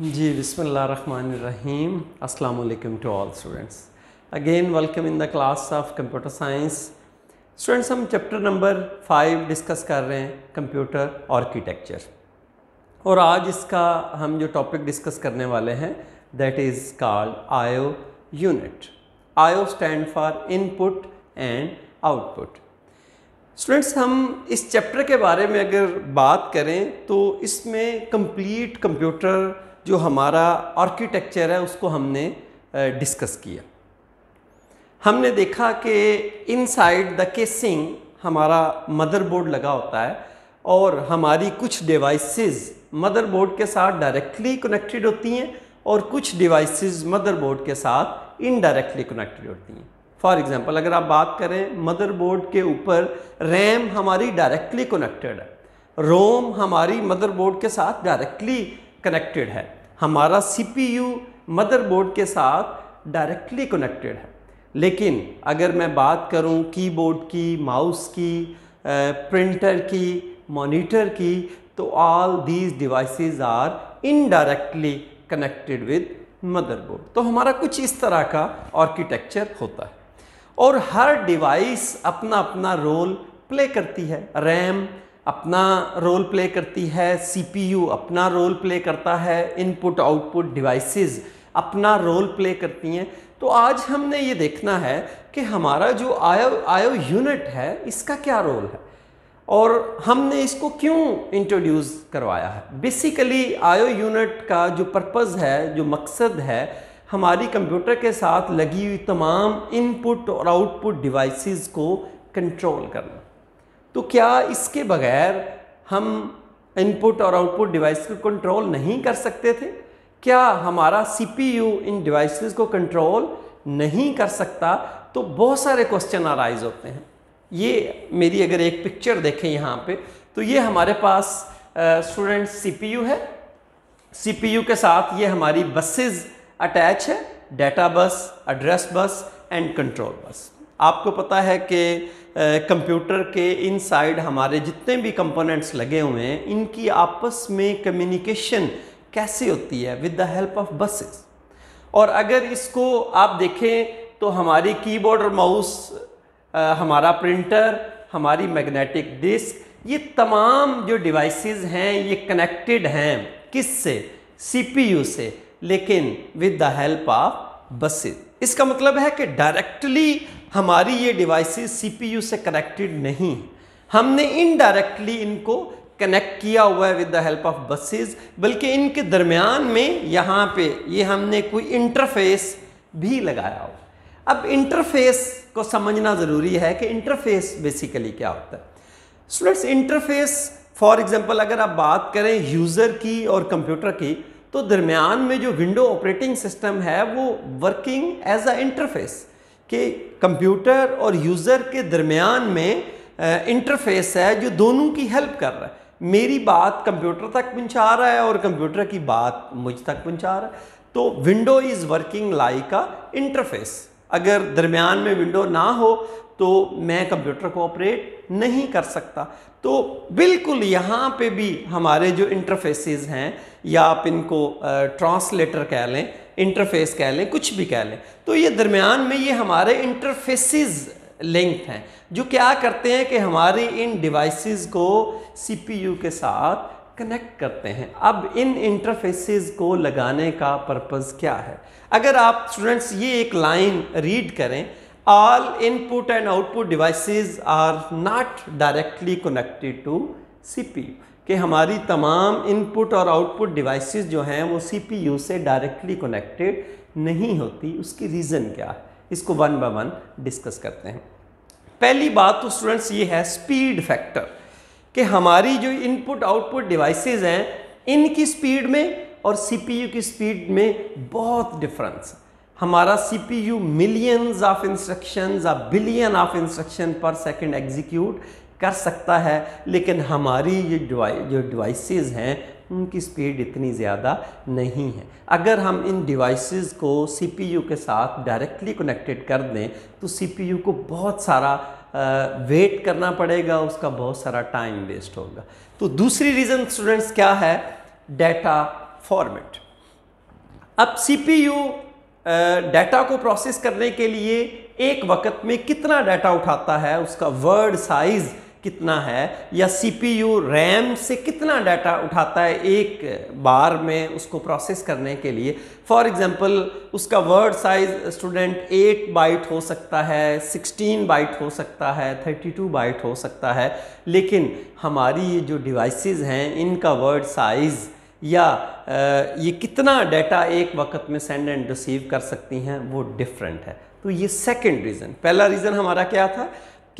जी, बिस्मिल्लाहिर्रहमानिर्रहीम। अस्सलाम वालेकुम to all students. Again, welcome in the class of computer science. Students, हम चैप्टर नंबर फाइव डिस्कस कर रहे हैं, कंप्यूटर आर्किटेक्चर। और आज इसका हम जो टॉपिक डिस्कस करने वाले हैं that is called IO unit IO stand for input and output students, हम इस चैप्टर के बारे में अगर बात करें तो इसमें कंप्लीट कंप्यूटर जो हमारा आर्किटेक्चर है, उसको हमने डिस्कस किया। हमने देखा कि इनसाइड द केसिंग हमारा मदरबोर्ड लगा होता है और हमारी कुछ डिवाइसेस मदरबोर्ड के साथ डायरेक्टली कनेक्टेड होती हैं और कुछ डिवाइसेस मदरबोर्ड के साथ इनडायरेक्टली कनेक्टेड होती हैं। फॉर एग्जांपल अगर आप बात करें मदरबोर्ड के ऊपर रैम हमारी डायरेक्टली कनेक्टेड है। रोम हमारी मदरबोर्ड के साथ डायरेक्टली कनेक्टेड है। हमारा सीपीयू मदरबोर्ड के साथ डायरेक्टली कनेक्टेड है। लेकिन अगर मैं बात करूँ कीबोर्ड की माउस की प्रिंटर की मॉनिटर की तो all these devices are indirectly connected with motherboard तो हमारा कुछ इस तरह का आर्किटेक्चर होता है। और हर डिवाइस अपना अपना रोल प्ले करती है। रैम अपना रोल प्ले करती है सीपीयू अपना रोल प्ले करता है इनपुट आउटपुट डिवाइसेस अपना रोल प्ले करती हैं। तो आज हमने ये देखना है कि हमारा जो आयो आयो यूनिट है, इसका क्या रोल है? और हमने इसको क्यों इंट्रोड्यूस करवाया है? बेसिकली आयो यूनिट का जो पर्पज़ है, जो मकसद है, हमारी कंप्यूटर के साथ लगी हुई तमाम इनपुट और आउटपुट डिवाइसेस को कंट्रोल करना। तो क्या इसके बगैर हम इनपुट और आउटपुट डिवाइस को कंट्रोल नहीं कर सकते थे? क्या हमारा सीपीयू इन डिवाइसेस को कंट्रोल नहीं कर सकता? तो बहुत सारे क्वेश्चन अराइज होते हैं। ये मेरी अगर एक पिक्चर देखें यहाँ पे तो ये हमारे पास स्टूडेंट सीपीयू है। सीपीयू के साथ ये हमारी बसेस अटैच है data bus address bus and control bus आपको पता है कि कंप्यूटर के इनसाइड हमारे जितने भी कंपोनेंट्स लगे हुए हैं, इनकी आपस में कम्युनिकेशन कैसे होती है? With the help of buses और अगर इसको आप देखें तो हमारी कीबोर्ड और माउस हमारा प्रिंटर हमारी मैग्नेटिक डिस्क ये तमाम जो डिवाइसेस हैं, ये कनेक्टेड हैं किस से सीपीयू से, लेकिन with the help of buses इसका मतलब है कि डायरेक्टली हमारी ये डिवाइसेस सीपीयू से कनेक्टेड नहीं हमने इनडायरेक्टली इनको कनेक्ट किया हुआ है with the help of buses बल्कि इनके दरमियान में यहाँ पे ये हमने कोई इंटरफेस भी लगाया हो। अब इंटरफेस को समझना ज़रूरी है कि इंटरफेस बेसिकली क्या होता है। स्टूडेंट्स इंटरफेस फॉर एग्जांपल अगर आप बात करें यूज़र की और कंप्यूटर की तो दरमियान में जो विंडो ऑपरेटिंग सिस्टम है, वो वर्किंग एज अ इंटरफेस कि कंप्यूटर और यूज़र के दरमियान में इंटरफेस है जो दोनों की हेल्प कर रहा है। मेरी बात कंप्यूटर तक पहुँचा रहा है और कंप्यूटर की बात मुझ तक पहुँचा रहा है। तो window is working like a interface अगर दरमियान में विंडो ना हो तो मैं कंप्यूटर को ऑपरेट नहीं कर सकता। तो बिल्कुल यहाँ पे भी हमारे जो इंटरफेसेस हैं, या आप इनको ट्रांसलेटर कह लें इंटरफेस कह लें, कुछ भी कह लें। तो ये दरमियान में ये हमारे इंटरफेसेस लिंक हैं, जो क्या करते हैं कि हमारी इन डिवाइसेस को सीपीयू के साथ कनेक्ट करते हैं। अब इन इंटरफेसेस को लगाने का पर्पज़ क्या है? अगर आप स्टूडेंट्स ये एक लाइन रीड करें, all input and output devices are not directly connected to CPU कि हमारी तमाम इनपुट और आउटपुट डिवाइसेस जो हैं, वो CPU से डायरेक्टली कनेक्टेड नहीं होती। उसकी रीज़न क्या है? इसको वन बाय वन डिस्कस करते हैं। पहली बात तो स्टूडेंट्स ये है स्पीड फैक्टर कि हमारी जो इनपुट आउटपुट डिवाइसेस हैं, इनकी स्पीड में और सीपीयू की स्पीड में बहुत डिफरेंस हमारा CPU millions of instructions ah billion of instruction per second execute कर सकता है, लेकिन हमारी ये डिवाइस जो डिवाइसेस हैं, उनकी स्पीड इतनी ज़्यादा नहीं है। अगर हम इन डिवाइसेस को सीपीयू के साथ डायरेक्टली कनेक्टेड कर दें तो सीपीयू को बहुत सारा वेट करना पड़ेगा, उसका बहुत सारा टाइम वेस्ट होगा। तो दूसरी रीज़न स्टूडेंट्स क्या है? डेटा फॉर्मेट अब सीपीयू डाटा को प्रोसेस करने के लिए एक वक्त में कितना डाटा उठाता है, उसका वर्ड साइज़ कितना है, या सीपीयू रैम से कितना डाटा उठाता है एक बार में उसको प्रोसेस करने के लिए। फॉर एग्जांपल उसका वर्ड साइज़ स्टूडेंट 8 बाइट हो सकता है 16 बाइट हो सकता है 32 बाइट हो सकता है। लेकिन हमारी ये जो डिवाइसेस हैं, इनका वर्ड साइज़ या ये कितना डाटा एक वक्त में सेंड एंड रिसीव कर सकती हैं, वो डिफरेंट है। तो ये सेकेंड रीज़न पहला रीज़न हमारा क्या था?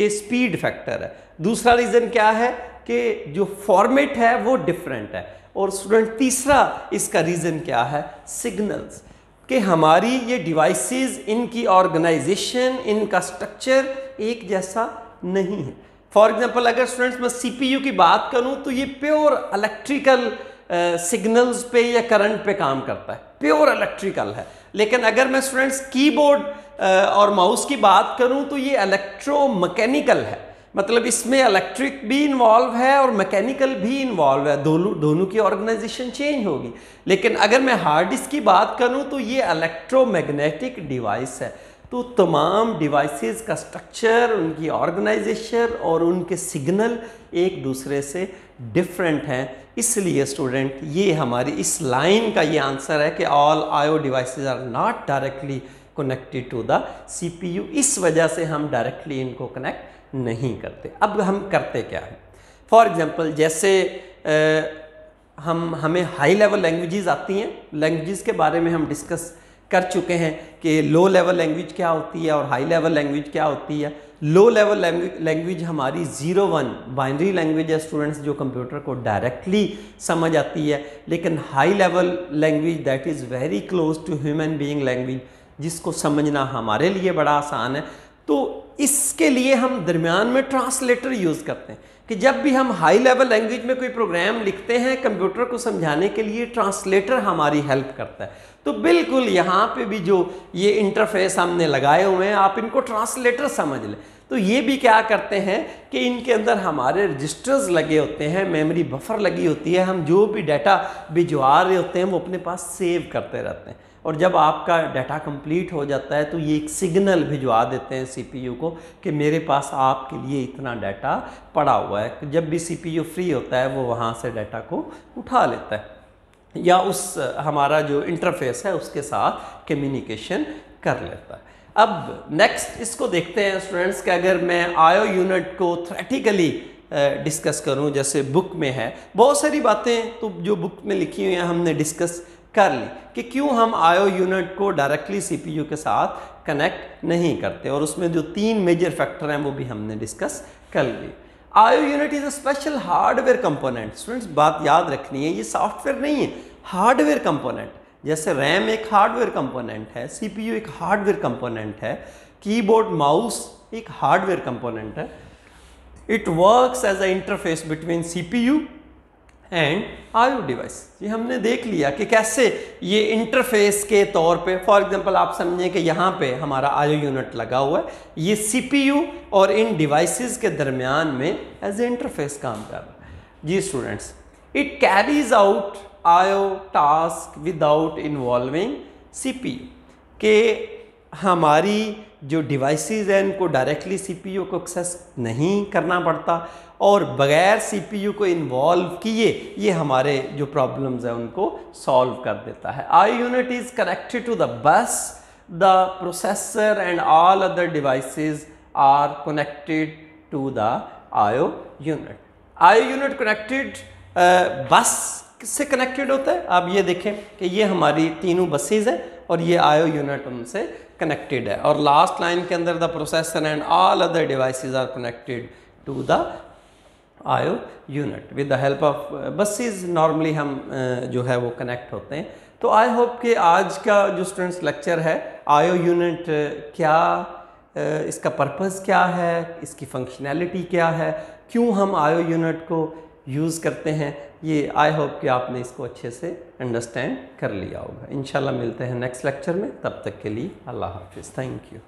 कि स्पीड फैक्टर है। दूसरा रीज़न क्या है कि जो फॉर्मेट है वो डिफरेंट है। और स्टूडेंट तीसरा इसका रीज़न क्या है? सिग्नल्स कि हमारी ये डिवाइसेस इनकी ऑर्गेनाइजेशन इनका स्ट्रक्चर एक जैसा नहीं है। फॉर एग्जांपल अगर स्टूडेंट्स मैं सीपीयू की बात करूँ तो ये प्योर इलेक्ट्रिकल सिग्नल्स पे या करंट पे काम करता है। प्योर इलेक्ट्रिकल है। लेकिन अगर मैं स्टूडेंट्स कीबोर्ड और माउस की बात करूँ तो ये इलेक्ट्रोमैकेनिकल है। मतलब इसमें इलेक्ट्रिक भी इन्वॉल्व है और मैकेनिकल भी इन्वॉल्व है। दोनों दोनों की ऑर्गेनाइजेशन चेंज होगी। लेकिन अगर मैं हार्ड डिस्क की बात करूँ तो ये इलेक्ट्रोमैग्नेटिक डिवाइस है। तो तमाम डिवाइसेस का स्ट्रक्चर उनकी ऑर्गेनाइजेशन और उनके सिग्नल एक दूसरे से डिफरेंट हैं। इसलिए स्टूडेंट ये हमारी इस लाइन का ये आंसर है कि all IO devices are not directly connected to the CPU इस वजह से हम डायरेक्टली इनको कनेक्ट नहीं करते। अब हम करते क्या है? फॉर एग्जांपल जैसे आ, हम हमें हाई लेवल लैंग्वेजेस आती हैं लैंग्वेजेस के बारे में हम डिस्कस कर चुके हैं कि लो लेवल लैंग्वेज क्या होती है और हाई लेवल लैंग्वेज क्या होती है। लो लेवल लैंग्वेज हमारी ज़ीरो वन बाइनरी लैंग्वेज है स्टूडेंट्स जो कंप्यूटर को डायरेक्टली समझ आती है। लेकिन high level language that is very close to human being language जिसको समझना हमारे लिए बड़ा आसान है तो इसके लिए हम दरमियान में ट्रांसलेटर यूज़ करते हैं कि जब भी हम हाई लेवल लैंग्वेज में कोई प्रोग्राम लिखते हैं कंप्यूटर को समझाने के लिए ट्रांसलेटर हमारी हेल्प करता है। तो बिल्कुल यहाँ पे भी जो ये इंटरफेस हमने लगाए हुए हैं, आप इनको ट्रांसलेटर समझ लें। तो ये भी क्या करते हैं कि इनके अंदर हमारे रजिस्टर्स लगे होते हैं मेमोरी बफर लगी होती है, हम जो भी डाटा भिजवा रहे होते हैं, वो अपने पास सेव करते रहते हैं। और जब आपका डाटा कंप्लीट हो जाता है तो ये एक सिग्नल भिजवा देते हैं सीपीयू को कि मेरे पास आपके लिए इतना डाटा पड़ा हुआ है। जब भी सीपीयू फ्री होता है, वो वहाँ से डाटा को उठा लेता है। या उस, हमारा जो इंटरफेस है, उसके साथ कम्युनिकेशन कर लेता है। अब नेक्स्ट इसको देखते हैं स्टूडेंट्स कि अगर मैं आयो यूनिट को थ्रेटिकली डिस्कस करूँ, जैसे बुक में है। बहुत सारी बातें तो जो बुक में लिखी हुई हैं, हमने डिस्कस कर ली कि क्यों हम आयो यूनिट को डायरेक्टली सीपीयू के साथ कनेक्ट नहीं करते और उसमें जो तीन मेजर फैक्टर हैं वो भी हमने डिस्कस कर ली। IO unit is a special hardware component students बात याद रखनी है, ये सॉफ्टवेयर नहीं है। हार्डवेयर कंपोनेंट जैसे रैम एक हार्डवेयर कंपोनेंट है सीपीयू एक हार्डवेयर कंपोनेंट है कीबोर्ड माउस एक हार्डवेयर कंपोनेंट है। It works as a interface between CPU and IO device ये हमने देख लिया कि कैसे ये इंटरफेस के तौर पे फॉर एग्जांपल आप समझें कि यहाँ पे हमारा आयो यूनिट लगा हुआ है। ये सीपीयू और इन डिवाइसेस के दरमियान में एज ए इंटरफेस काम कर रहा है। जी students it carries out IO task without involving CPU के हमारी जो डिवाइसेस हैं इनको डायरेक्टली सीपीयू को एक्सेस नहीं करना पड़ता और बगैर सीपीयू को इन्वॉल्व किए, ये हमारे जो प्रॉब्लम्स हैं, उनको सॉल्व कर देता है। I unit is connected to the bus the processor and all other devices are connected to the IO unit IO unit connected bus से कनेक्टेड होता है। आप ये देखें कि ये हमारी तीनों बसेज हैं। और ये आयो यूनिट उनसे कनेक्टेड है। और लास्ट लाइन के अंदर the processor and all other devices are connected to the IO unit with the help of buses normally हम uh, जो है वो कनेक्ट होते हैं। तो आई होप कि आज का जो स्टूडेंट्स लेक्चर है आयो यूनिट uh, क्या uh, इसका पर्पज़ क्या है इसकी फंक्शनैलिटी क्या है क्यों हम आयो यूनिट को यूज़ करते हैं। ये आई होप कि आपने इसको अच्छे से अंडरस्टैंड कर लिया होगा। इन मिलते हैं नेक्स्ट लेक्चर में। तब तक के लिए अल्लाह हाफिज़। Thank you